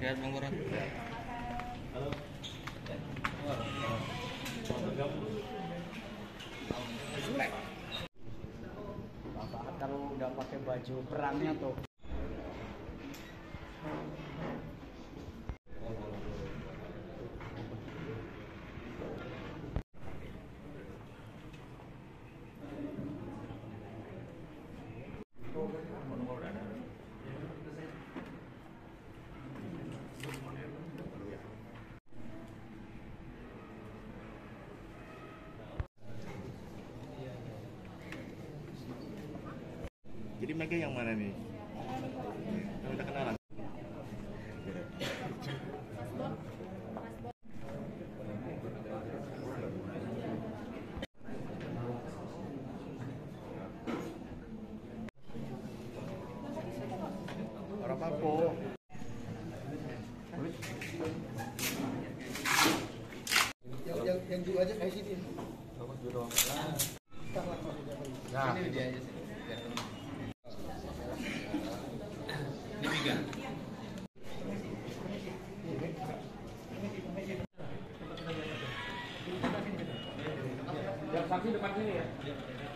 Sehat Bang Koran? Bapak kalau udah pakai baju perangnya tuh. Mereka yang mana nih? Yang udah kenalan? Orang Papua. yang yang yang juga aja kayak sini Mana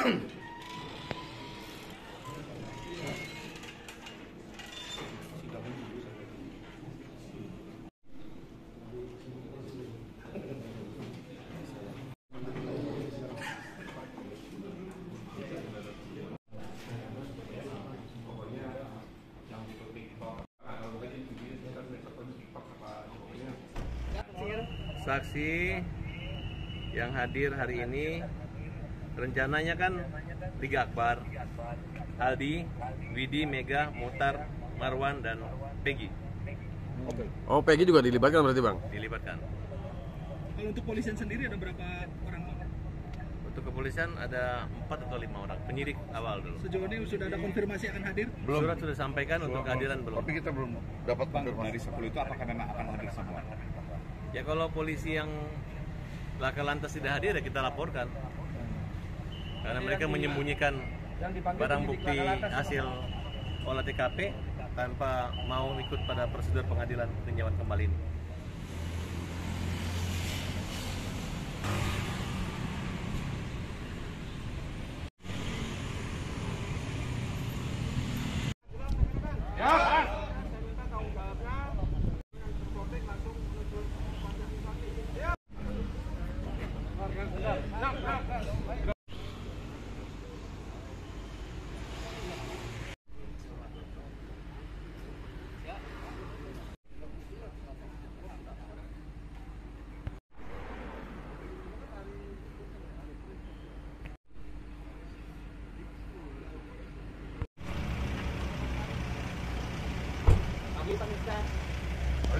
Saksi yang hadir hari ini rencananya kan Tiga Akbar, Aldi, Widi, Mega, Mutar, Marwan, dan Peggy Oh, Peggy juga dilibatkan berarti, Bang? dilibatkan. kalau untuk polisian sendiri ada berapa orang Bang? Untuk kepolisian ada 4 atau 5 orang, penyidik awal dulu. sejauh ini sudah ada konfirmasi akan hadir belum. Surat sudah sampaikan untuk kehadiran belum. Tapi kita belum dapat konfirmasi. Dari 10 itu apakah memang akan hadir semua? Ya kalau polisi yang laka lantas tidak hadir ya kita laporkan. Karena mereka menyembunyikan barang bukti hasil olah TKP tanpa mau ikut pada prosedur pengadilan peninjauan kembali ini.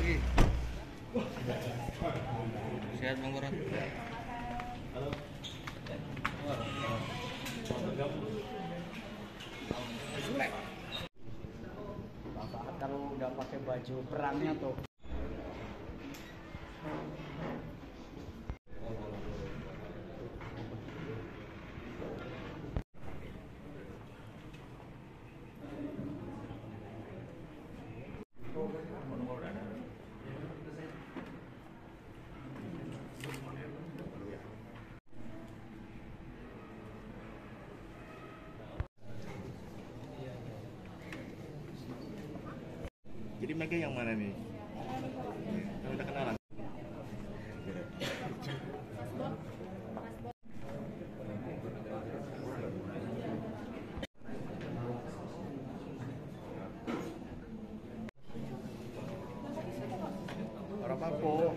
Lagi. Sehat Bang Koran? Bapak kalau udah pakai baju perangnya tuh. Jadi mereka yang mana nih? Yang udah kenalan? Orang Papua.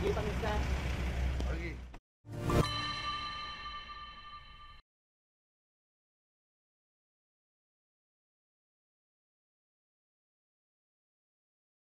Dia.